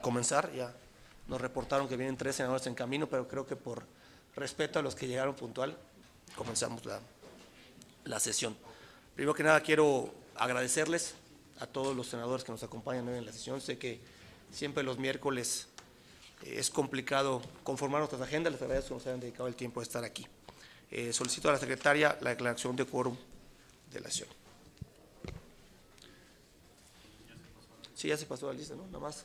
comenzar. Ya nos reportaron que vienen tres senadores en camino, pero creo que por respeto a los que llegaron puntual, comenzamos la, la sesión. Primero que nada, quiero agradecerles a todos los senadores que nos acompañan hoy en la sesión. Sé que siempre los miércoles eh, es complicado conformar nuestras agendas. Les agradezco que nos hayan dedicado el tiempo de estar aquí. Eh, solicito a la secretaria la declaración de quórum de la sesión. Sí, ya se pasó la lista, ¿no? Nada más.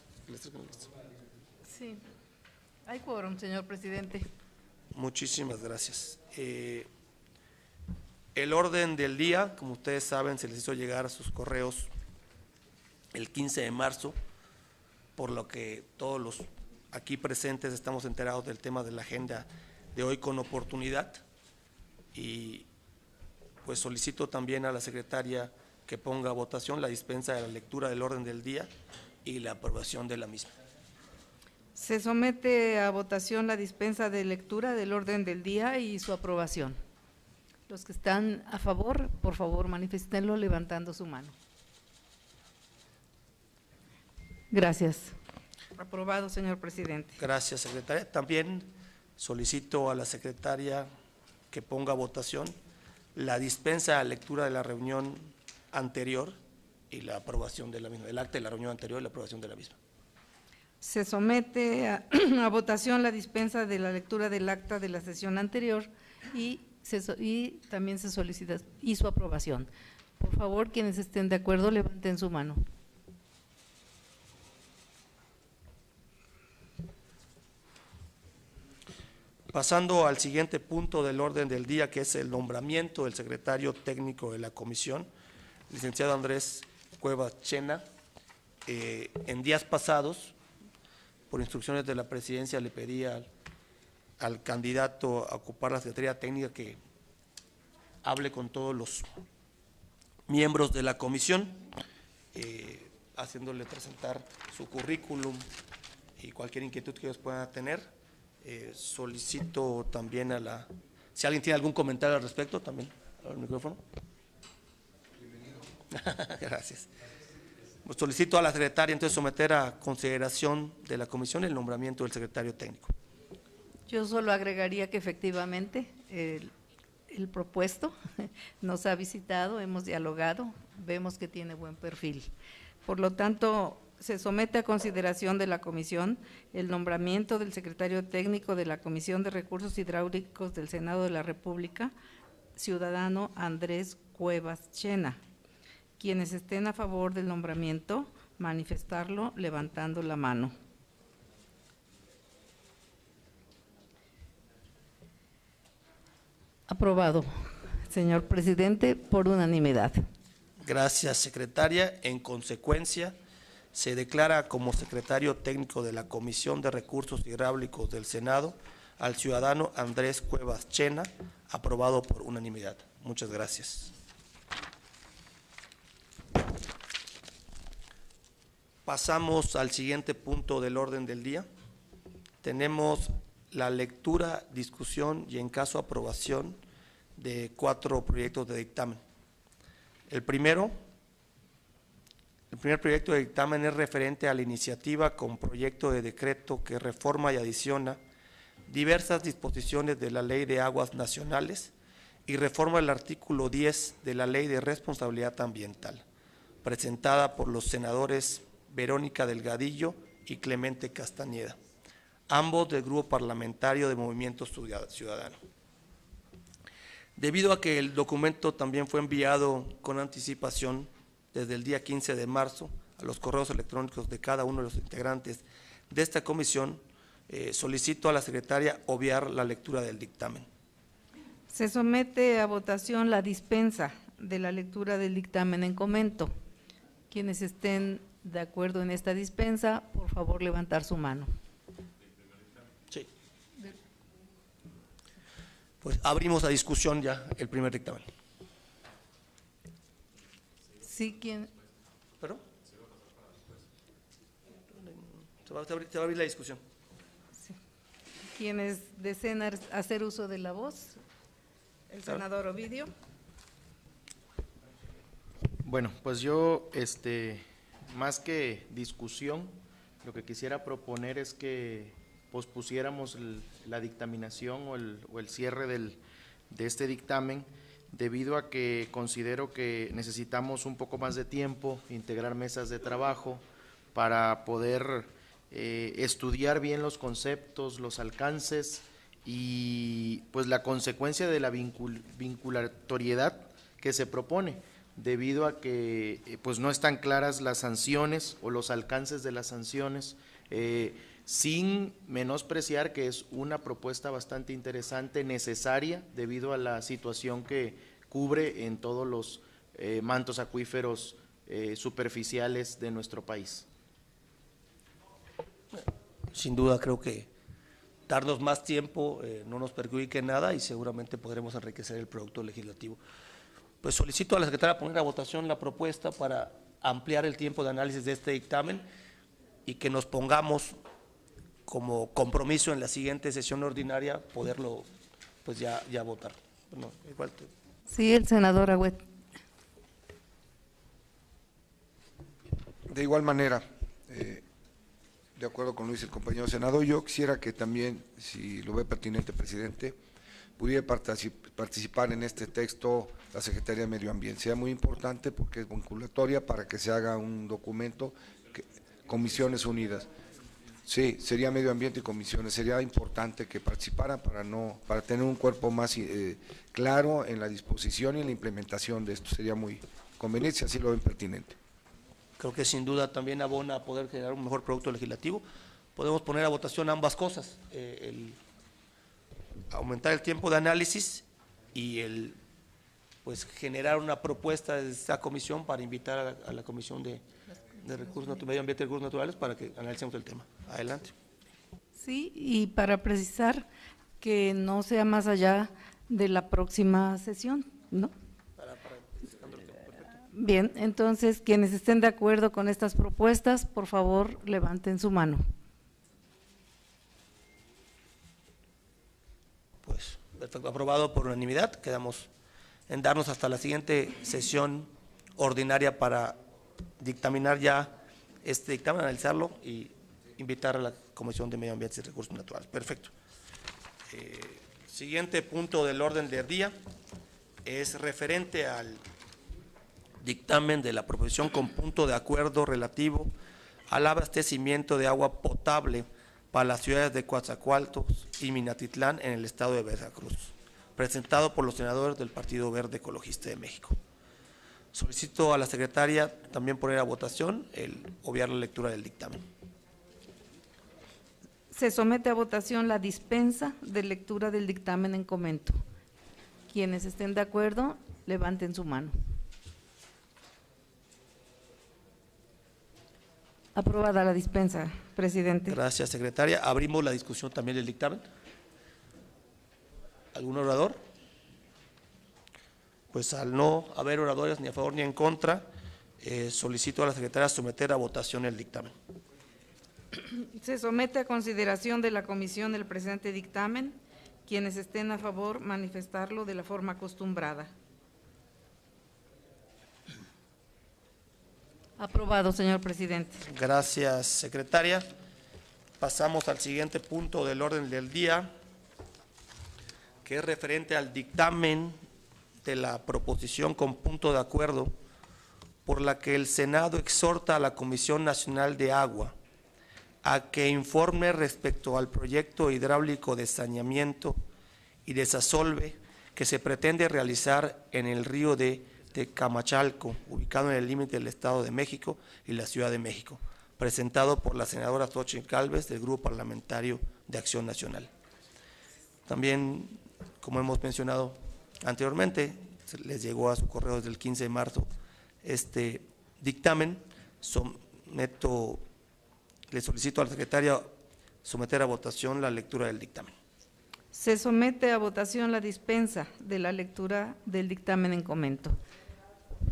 Sí, hay quórum, señor presidente. Muchísimas gracias. Eh, el orden del día, como ustedes saben, se les hizo llegar a sus correos el 15 de marzo, por lo que todos los aquí presentes estamos enterados del tema de la agenda de hoy con oportunidad y pues solicito también a la secretaria que ponga a votación la dispensa de la lectura del orden del día y la aprobación de la misma. Se somete a votación la dispensa de lectura del orden del día y su aprobación. Los que están a favor, por favor, manifiestenlo levantando su mano. Gracias. Aprobado, señor presidente. Gracias, secretaria. También solicito a la secretaria que ponga a votación la dispensa a lectura de la reunión anterior y la aprobación de la misma, el acta de la reunión anterior y la aprobación de la misma. Se somete a, a votación la dispensa de la lectura del acta de la sesión anterior y, se y también se solicita y su aprobación. Por favor, quienes estén de acuerdo, levanten su mano. Pasando al siguiente punto del orden del día, que es el nombramiento del secretario técnico de la comisión, licenciado Andrés Cuevas Chena. Eh, en días pasados, por instrucciones de la presidencia, le pedí al, al candidato a ocupar la secretaría técnica que hable con todos los miembros de la comisión, eh, haciéndole presentar su currículum y cualquier inquietud que ellos puedan tener. Eh, solicito también a la, si alguien tiene algún comentario al respecto, también, al micrófono. Gracias. Pues solicito a la secretaria entonces someter a consideración de la comisión el nombramiento del secretario técnico. Yo solo agregaría que efectivamente el, el propuesto nos ha visitado, hemos dialogado, vemos que tiene buen perfil. Por lo tanto, se somete a consideración de la comisión el nombramiento del secretario técnico de la Comisión de Recursos Hidráulicos del Senado de la República, ciudadano Andrés Cuevas Chena. Quienes estén a favor del nombramiento, manifestarlo levantando la mano. Aprobado, señor presidente, por unanimidad. Gracias, secretaria. En consecuencia, se declara como secretario técnico de la Comisión de Recursos Hidráulicos del Senado al ciudadano Andrés Cuevas Chena, aprobado por unanimidad. Muchas gracias. Pasamos al siguiente punto del orden del día. Tenemos la lectura, discusión y en caso aprobación de cuatro proyectos de dictamen. El primero, el primer proyecto de dictamen es referente a la iniciativa con proyecto de decreto que reforma y adiciona diversas disposiciones de la Ley de Aguas Nacionales y reforma el artículo 10 de la Ley de Responsabilidad Ambiental, presentada por los senadores Verónica Delgadillo y Clemente Castañeda, ambos del Grupo Parlamentario de Movimiento Ciudadano. Debido a que el documento también fue enviado con anticipación desde el día 15 de marzo a los correos electrónicos de cada uno de los integrantes de esta comisión, eh, solicito a la secretaria obviar la lectura del dictamen. Se somete a votación la dispensa de la lectura del dictamen en comento. Quienes estén de acuerdo en esta dispensa, por favor levantar su mano. Sí. Pues abrimos la discusión ya, el primer dictamen. Sí, quien, ¿Perdón? Se va, a abrir, se va a abrir la discusión. quienes deseen hacer uso de la voz. El Claro. senador Ovidio. Bueno, pues yo, este, más que discusión, lo que quisiera proponer es que pospusiéramos la dictaminación o el, o el cierre del, de este dictamen debido a que considero que necesitamos un poco más de tiempo, integrar mesas de trabajo para poder eh, estudiar bien los conceptos, los alcances y pues la consecuencia de la vincul- vinculatoriedad que se propone, debido a que eh, pues no están claras las sanciones o los alcances de las sanciones, eh, sin menospreciar que es una propuesta bastante interesante, necesaria, debido a la situación que cubre en todos los eh, mantos acuíferos superficiales de nuestro país. Sin duda creo que darnos más tiempo no nos perjudique nada y seguramente podremos enriquecer el producto legislativo. Pues solicito a la secretaria poner a votación la propuesta para ampliar el tiempo de análisis de este dictamen y que nos pongamos como compromiso en la siguiente sesión ordinaria poderlo pues ya, ya votar. Bueno, igual te- Sí, el senador Agüet. De igual manera, eh, de acuerdo con Luis, el compañero senador, yo quisiera que también, si lo ve pertinente, presidente, pudiera particip- participar en este texto la Secretaría de Medio Ambiente. Sea muy importante porque es vinculatoria para que se haga un documento, Comisiones Unidas. Sí, sería Medio Ambiente y Comisiones. Sería importante que participaran para no, para tener un cuerpo más eh, claro en la disposición y en la implementación de esto. Sería muy conveniente, si así lo ven pertinente. creo que sin duda también abona a poder generar un mejor producto legislativo. Podemos poner a votación ambas cosas, eh, aumentar el tiempo de análisis y el pues generar una propuesta de esta comisión para invitar a la, a la Comisión de, de Recursos Naturales, Medio Ambiente y Recursos Naturales para que analicemos el tema. Adelante. Sí, y para precisar que no sea más allá de la próxima sesión, ¿no? Bien, entonces quienes estén de acuerdo con estas propuestas, por favor, levanten su mano. Pues, perfecto, aprobado por unanimidad. Quedamos en darnos hasta la siguiente sesión ordinaria para dictaminar ya este dictamen, analizarlo y invitar a la Comisión de Medio Ambiente y Recursos Naturales. Perfecto. Eh, siguiente punto del orden del día es referente al dictamen de la proposición con punto de acuerdo relativo al abastecimiento de agua potable para las ciudades de Coatzacoalcos y Minatitlán en el estado de Veracruz, presentado por los senadores del Partido Verde Ecologista de México. Solicito a la secretaria también poner a votación el obviar la lectura del dictamen. Se somete a votación la dispensa de lectura del dictamen en comento. Quienes estén de acuerdo, levanten su mano. Aprobada la dispensa, presidente. Gracias, secretaria. Abrimos la discusión también del dictamen. ¿Algún orador? Pues al no haber oradores ni a favor ni en contra, eh, solicito a la secretaria someter a votación el dictamen. Se somete a consideración de la comisión el presente dictamen. Quienes estén a favor, manifestarlo de la forma acostumbrada. Aprobado, señor presidente. Gracias, secretaria. Pasamos al siguiente punto del orden del día, que es referente al dictamen de la proposición con punto de acuerdo por la que el Senado exhorta a la Comisión Nacional de Agua a que informe respecto al proyecto hidráulico de saneamiento y desasolve que se pretende realizar en el río de Tecamachalco, ubicado en el límite del Estado de México y la Ciudad de México, presentado por la senadora Xochitl Calves del Grupo Parlamentario de Acción Nacional. También, como hemos mencionado anteriormente, les llegó a su correo desde el 15 de marzo este dictamen. Someto, le solicito al secretario someter a votación la lectura del dictamen. Se somete a votación la dispensa de la lectura del dictamen en comento.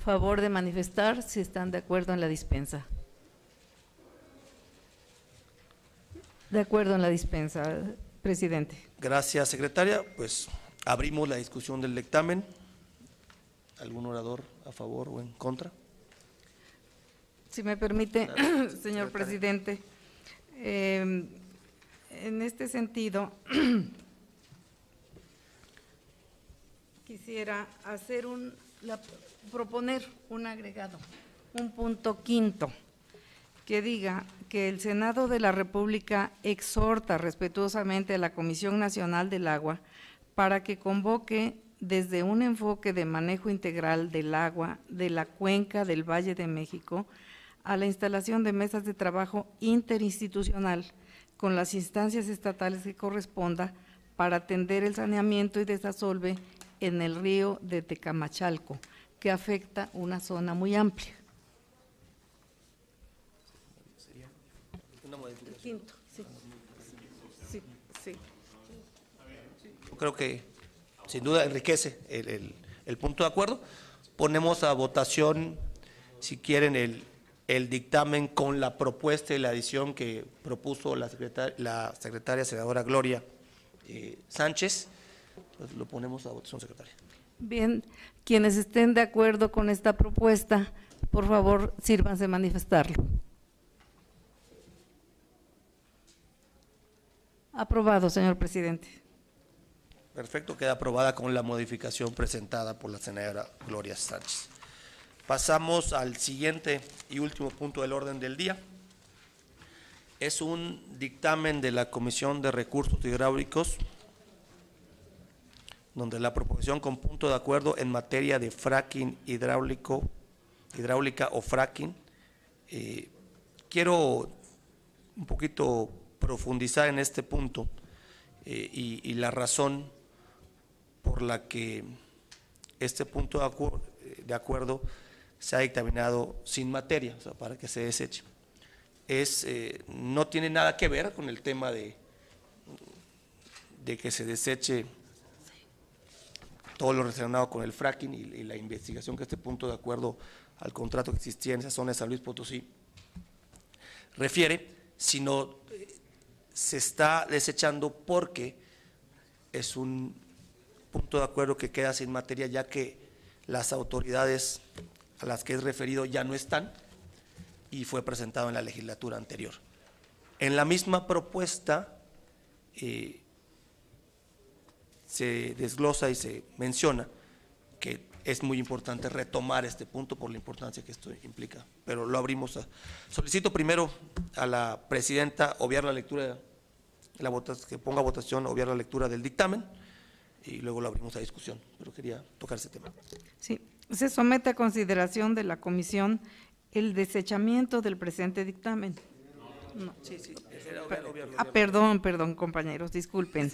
Favor de manifestar si están de acuerdo en la dispensa. De acuerdo en la dispensa, presidente. Gracias, secretaria. Pues abrimos la discusión del dictamen. ¿Algún orador a favor o en contra? Si me permite, señor Secretaria. presidente, Eh, en este sentido, quisiera hacer un, la- proponer un agregado, un punto quinto, que diga que el Senado de la República exhorta respetuosamente a la Comisión Nacional del Agua para que convoque desde un enfoque de manejo integral del agua de la cuenca del Valle de México a la instalación de mesas de trabajo interinstitucional con las instancias estatales que corresponda para atender el saneamiento y desasolve en el río de Tecamachalco, que afecta una zona muy amplia. Quinto, sí. Sí, sí. Yo creo que sin duda enriquece el, el- el punto de acuerdo. Ponemos a votación, si quieren, el, el dictamen con la propuesta y la adición que propuso la secretaria, la secretaria senadora Gloria eh, Sánchez. Pues lo ponemos a votación, secretaria. Bien, quienes estén de acuerdo con esta propuesta, por favor, sírvanse manifestarlo. Aprobado, señor presidente. Perfecto, queda aprobada con la modificación presentada por la senadora Gloria Sánchez. Pasamos al siguiente y último punto del orden del día. Es un dictamen de la Comisión de Recursos Hidráulicos, donde la proposición con punto de acuerdo en materia de fracking hidráulico, hidráulica o fracking. Eh, quiero un poquito profundizar en este punto eh, y, la razón por la que este punto de, eh, de acuerdo se ha dictaminado sin materia, o sea, para que se deseche. Es, no tiene nada que ver con el tema de, de que se deseche todo lo relacionado con el fracking y, la investigación que este punto de acuerdo al contrato que existía en esa zona de San Luis Potosí refiere, sino eh, se está desechando porque es un punto de acuerdo que queda sin materia ya que las autoridades a las que es referido ya no están y fue presentado en la legislatura anterior. En la misma propuesta eh, se desglosa y se menciona que es muy importante retomar este punto por la importancia que esto implica, pero lo abrimos a... Solicito primero a la presidenta obviar la lectura, la vota- que ponga votación, obviar la lectura del dictamen y luego lo abrimos a discusión, pero quería tocar ese tema. Sí, se somete a consideración de la comisión el desechamiento del presente dictamen. No. Sí, sí, era obviar, obviar, Ah, perdón, perdón, compañeros, disculpen.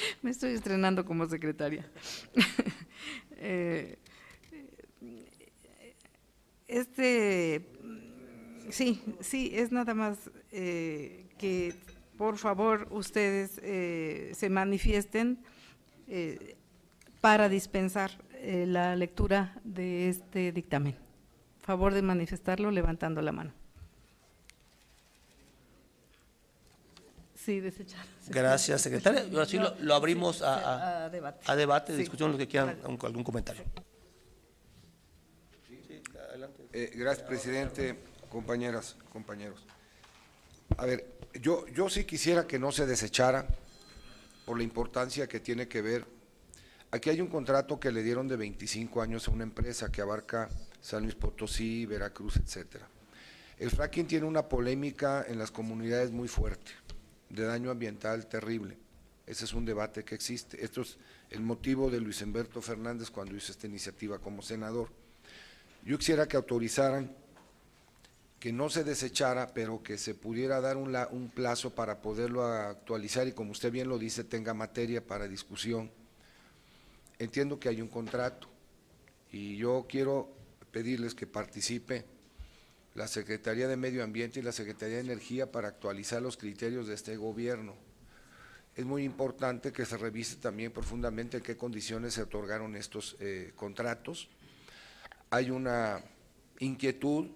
Me estoy estrenando como secretaria. Eh, Este, sí, sí, es nada más eh, que, por favor, ustedes eh, se manifiesten para dispensar la lectura de este dictamen. Favor de manifestarlo levantando la mano. Sí, desechar. Gracias, secretaria. Ahora sí lo, lo abrimos a, a- a debate. a debate, Sí. discusión, los que quieran, Vale. algún, comentario. Eh, gracias, presidente, compañeras, compañeros. A ver, yo, yo sí quisiera que no se desechara por la importancia que tiene que ver. Aquí hay un contrato que le dieron de 25 años a una empresa que abarca San Luis Potosí, Veracruz, etcétera. El fracking tiene una polémica en las comunidades muy fuerte, de daño ambiental terrible. Ese es un debate que existe. Esto es el motivo de Luis Humberto Fernández cuando hizo esta iniciativa como senador. Yo quisiera que autorizaran que no se desechara, pero que se pudiera dar un, un plazo para poderlo actualizar y como usted bien lo dice, tenga materia para discusión. Entiendo que hay un contrato y yo quiero pedirles que participe la Secretaría de Medio Ambiente y la Secretaría de Energía para actualizar los criterios de este gobierno. Es muy importante que se revise también profundamente en qué condiciones se otorgaron estos eh, contratos hay una inquietud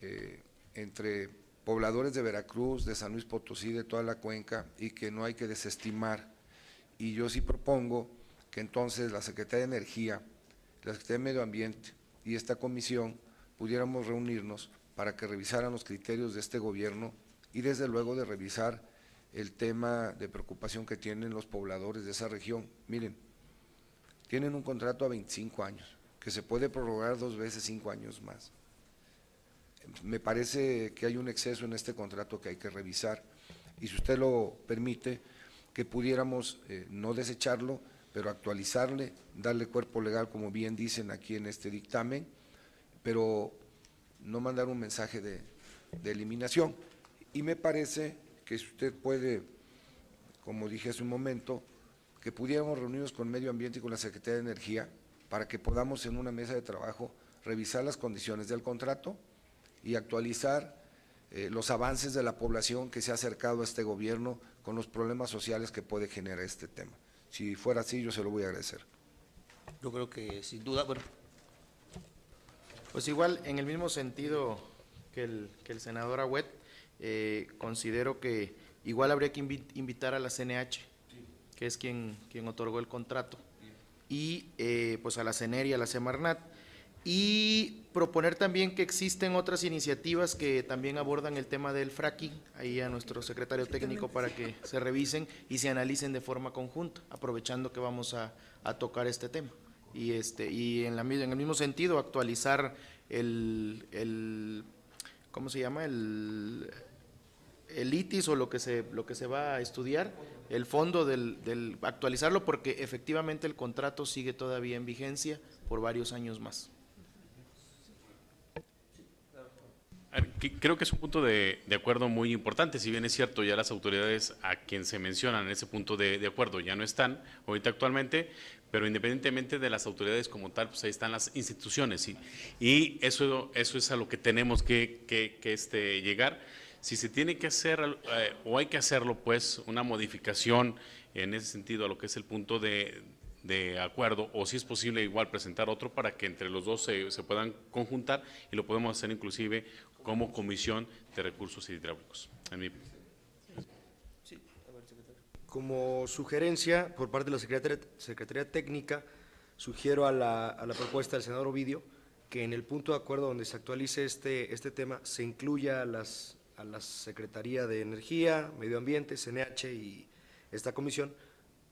eh, entre pobladores de Veracruz, de San Luis Potosí, de toda la cuenca, y que no hay que desestimar. Y yo sí propongo que entonces la Secretaría de Energía, la Secretaría de Medio Ambiente y esta comisión pudiéramos reunirnos para que revisaran los criterios de este gobierno y desde luego de revisar el tema de preocupación que tienen los pobladores de esa región. Miren, tienen un contrato a 25 años, que se puede prorrogar dos veces cinco años más. Me parece que hay un exceso en este contrato que hay que revisar y si usted lo permite, que pudiéramos eh, no desecharlo, pero actualizarle, darle cuerpo legal, como bien dicen aquí en este dictamen, pero no mandar un mensaje de, eliminación. Y me parece que si usted puede, como dije hace un momento, que pudiéramos reunirnos con Medio Ambiente y con la Secretaría de Energía para que podamos en una mesa de trabajo revisar las condiciones del contrato y actualizar eh, los avances de la población que se ha acercado a este gobierno con los problemas sociales que puede generar este tema. Si fuera así, yo se lo voy a agradecer. Yo creo que sin duda, bueno, Pues igual, en el mismo sentido que el, que el senador Agüet, eh, considero que igual habría que invi- invitar a la CNH, que es quien, quien otorgó el contrato, y eh, pues a la CENER y a la Semarnat, y proponer también que existen otras iniciativas que también abordan el tema del fracking, ahí a nuestro secretario técnico para que se revisen y se analicen de forma conjunta, aprovechando que vamos a, a tocar este tema. Y, este, y en, la, en el mismo sentido, actualizar el, el ¿cómo se llama? El, el ITIS o lo que se, lo que se va a estudiar, el fondo del, del actualizarlo porque efectivamente el contrato sigue todavía en vigencia por varios años más. Creo que es un punto de, de acuerdo muy importante, si bien es cierto, ya las autoridades a quien se mencionan en ese punto de, de acuerdo ya no están ahorita actualmente, pero independientemente de las autoridades como tal, pues ahí están las instituciones y, y eso, eso es a lo que tenemos que, que- que, este, llegar. Si se tiene que hacer eh, o hay que hacerlo, pues una modificación en ese sentido a lo que es el punto de, de acuerdo, o si es posible igual presentar otro para que entre los dos se, se puedan conjuntar y lo podemos hacer inclusive como comisión de recursos hidráulicos. En mi- Como sugerencia, por parte de la Secretaría, Secretaría Técnica, sugiero a la, propuesta del senador Ovidio que en el punto de acuerdo donde se actualice este, este tema se incluya a las, a la Secretaría de Energía, Medio Ambiente, CNH y esta comisión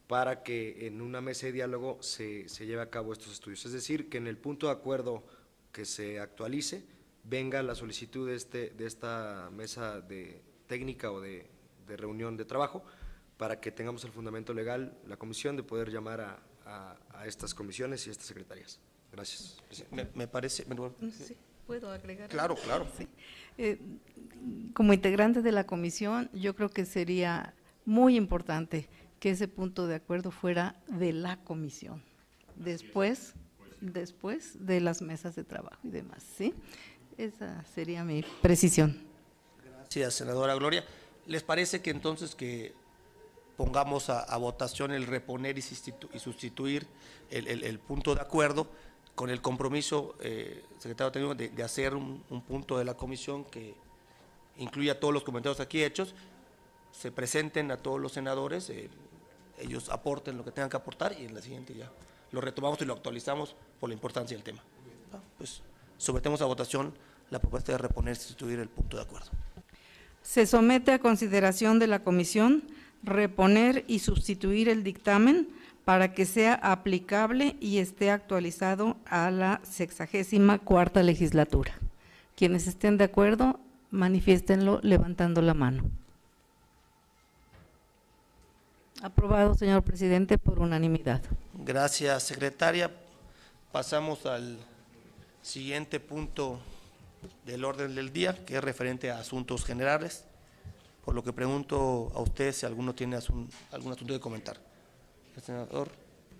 para que en una mesa de diálogo se, lleve a cabo estos estudios. Es decir, que en el punto de acuerdo que se actualice venga la solicitud de, este, de esta mesa de técnica o de reunión de trabajo para que tengamos el fundamento legal, la comisión, de poder llamar a, a- a estas comisiones y a estas secretarias. Gracias, me, me parece, Sí, ¿Puedo agregar? claro, claro. Sí. Eh, como integrante de la comisión, yo creo que sería muy importante que ese punto de acuerdo fuera de la comisión, después, después de las mesas de trabajo y demás, ¿sí? Esa sería mi precisión. Gracias, senadora Gloria. ¿Les parece que entonces que pongamos a, votación el reponer y, sustitu- y sustituir el, punto de acuerdo con el compromiso, eh, secretario técnico, de, hacer un, un punto de la comisión que incluya todos los comentarios aquí hechos, se presenten a todos los senadores, eh, ellos aporten lo que tengan que aportar y en la siguiente ya lo retomamos y lo actualizamos por la importancia del tema. Ah, Pues sometemos a votación la propuesta de reponer y sustituir el punto de acuerdo. Se somete a consideración de la comisión reponer y sustituir el dictamen para que sea aplicable y esté actualizado a la sexagésima cuarta legislatura. Quienes estén de acuerdo, manifiéstenlo levantando la mano. Aprobado, señor presidente, por unanimidad. Gracias, secretaria. Pasamos al siguiente punto del orden del día, que es referente a asuntos generales. Por lo que pregunto a usted si alguno tiene asun- algún asunto que comentar. El senador.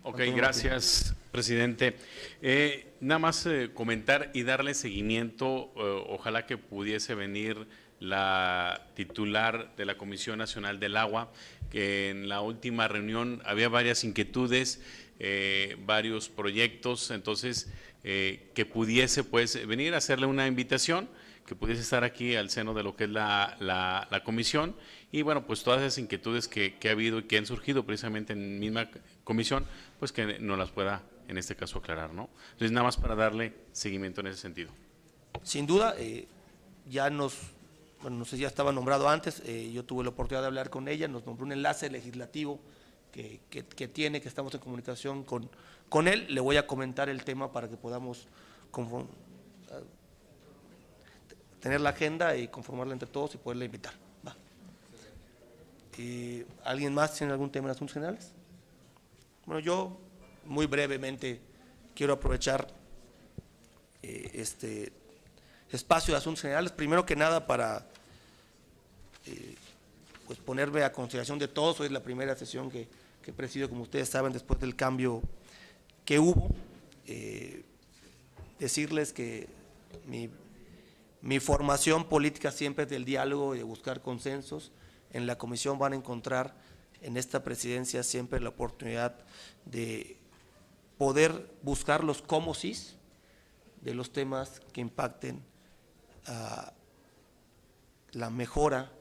Ok, gracias, presidente. Eh, nada más eh, comentar y darle seguimiento, eh, ojalá que pudiese venir la titular de la Comisión Nacional del Agua, que en la última reunión había varias inquietudes, eh, varios proyectos, entonces eh, que pudiese pues venir a hacerle una invitación, que pudiese estar aquí al seno de lo que es la, la- comisión y bueno, pues todas esas inquietudes que, que ha habido y que han surgido precisamente en misma comisión, pues que nos las pueda en este caso aclarar, ¿no? Entonces nada más para darle seguimiento en ese sentido. Sin duda, eh, ya nos bueno, no sé si ya estaba nombrado antes, eh, yo tuve la oportunidad de hablar con ella, nos nombró un enlace legislativo que, que- que tiene, que estamos en comunicación con, con él. Le voy a comentar el tema para que podamos tener la agenda y conformarla entre todos y poderla invitar. ¿Alguien más tiene algún tema en asuntos generales? Bueno, yo muy brevemente quiero aprovechar eh, este espacio de asuntos generales, primero que nada para eh, pues ponerme a consideración de todos, hoy es la primera sesión que, que presido, como ustedes saben, después del cambio que hubo, Eh, decirles que mi, mi formación política siempre es del diálogo y de buscar consensos, en la comisión van a encontrar en esta presidencia siempre la oportunidad de poder buscar los cómo sís de los temas que impacten a la mejora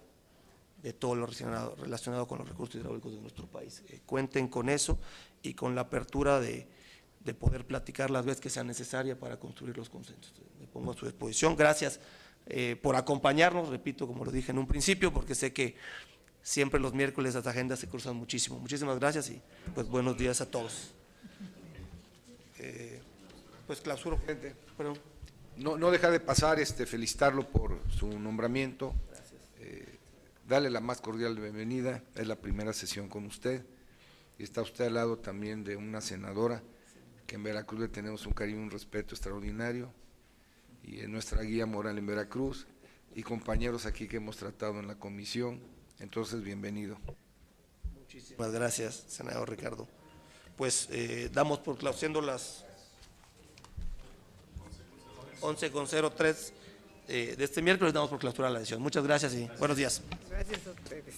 de todo lo relacionado, relacionado con los recursos hidráulicos de nuestro país. Eh, cuenten con eso y con la apertura de, de poder platicar las veces que sea necesaria para construir los consensos. Me pongo a su disposición. Gracias eh, por acompañarnos, repito, como lo dije en un principio, porque sé que siempre los miércoles las agendas se cruzan muchísimo. Muchísimas gracias y pues buenos días a todos. Eh, pues clausuro. Perdón. No, no dejar de pasar, este, felicitarlo por su nombramiento, eh, darle la más cordial bienvenida, es la primera sesión con usted, está usted al lado también de una senadora, que en Veracruz le tenemos un cariño y un respeto extraordinario, y es nuestra guía moral en Veracruz, y compañeros aquí que hemos tratado en la comisión, entonces bienvenido. Muchísimas gracias, senador Ricardo. Pues eh, damos por clau- siendo las 11.03 eh, de este miércoles, damos por clausurada la sesión. Muchas gracias y buenos días. Gracias a ustedes.